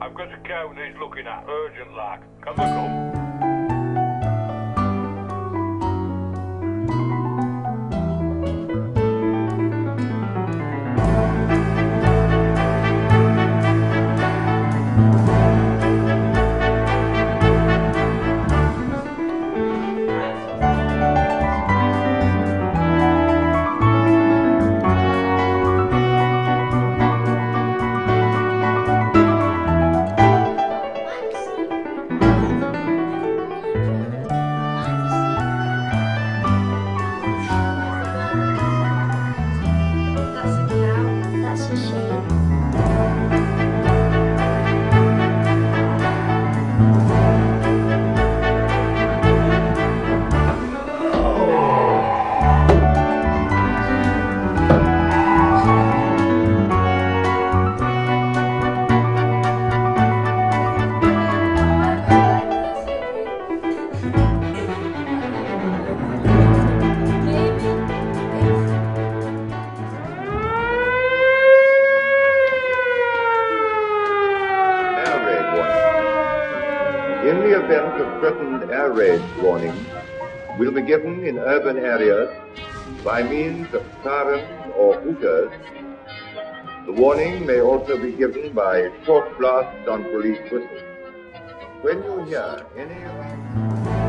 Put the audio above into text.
I've got a cow needs looking at urgent like. Can they come? Event of threatened air raid warning will be given in urban areas by means of sirens or hooters. The warning may also be given by short blasts on police whistles. When you hear any of